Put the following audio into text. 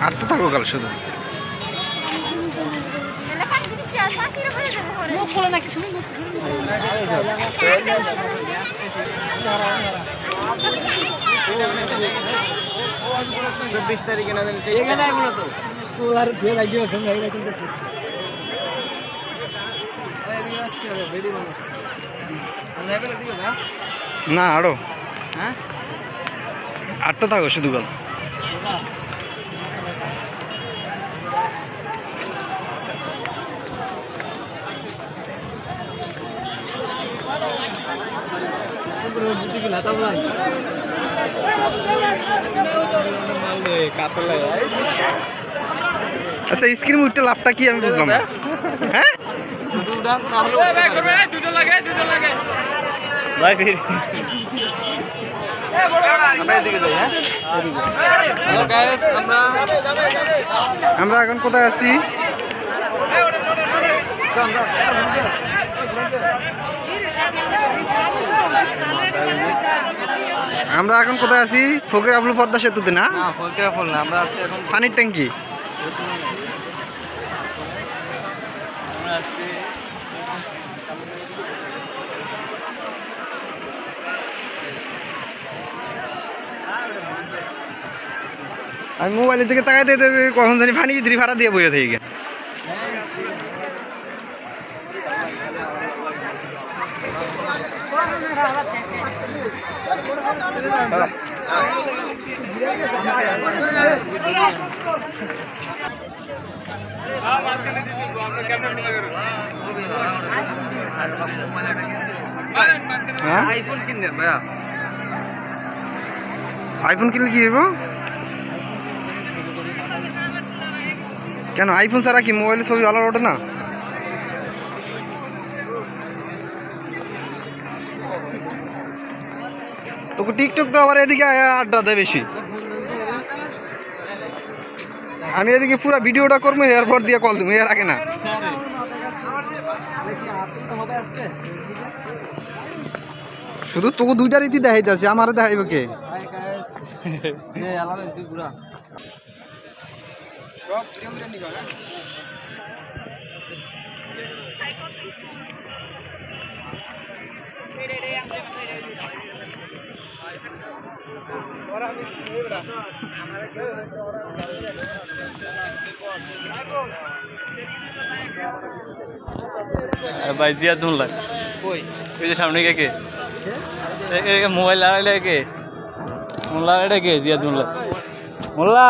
হাঁটতে থাকো কাল শুধু। মুখ খোলে নাকি চব্বিশ তারিখে না জানি তোলার দিয়ে লাগিয়ে ওখানে লাগিয়ে কিন্তু না আরও। হ্যাঁ? হাঁটতে থাকো শুধু কাল কাতলা আচ্ছা স্ক্রিন উঠতে লাভটা কি আমি বুঝলাম হ্যাঁ? ভাই যাই হ্যাঁ হ্যালো গাইস আমরা এখন কোথায় আছি? আমরা এখন কোথায় আছি? ফকির আবুল পদ্মা সেতুতে না? পানির ট্যাঙ্কি। আমি মোবাইলের দিকে তাকাইতে তাকাইতে কখন জানি পানি ভিতরে ভাড়া দিয়ে বইয়ে থেকে হ্যাঁ? আইফোন কিনলেন ভাইয়া? আইফোন কিনলে কি হইব? কেন আইফোন ছাড়া কি মোবাইলে ছবি ভালো ওঠে না? তোকে টিকটক তো আবার এদিকে আড্ডা দেয় বেশি। আমি এদিকে পুরো ভিডিওটা করব, এরপর দিয়ে কল দেবো, এর আগে না। শুধু তোকে দুইটা রীতি দেখাইতেছে আমার দেখাইব কে? সব ঘুরে ঘুরে নিবা ভাই জিয়া দুন লাগ কই? ওই যে সামনে কে কে? মোবাইল লাগাইলে কে? মোল্লা এটা কে? জিয়াদ মোল্লা। মোল্লা!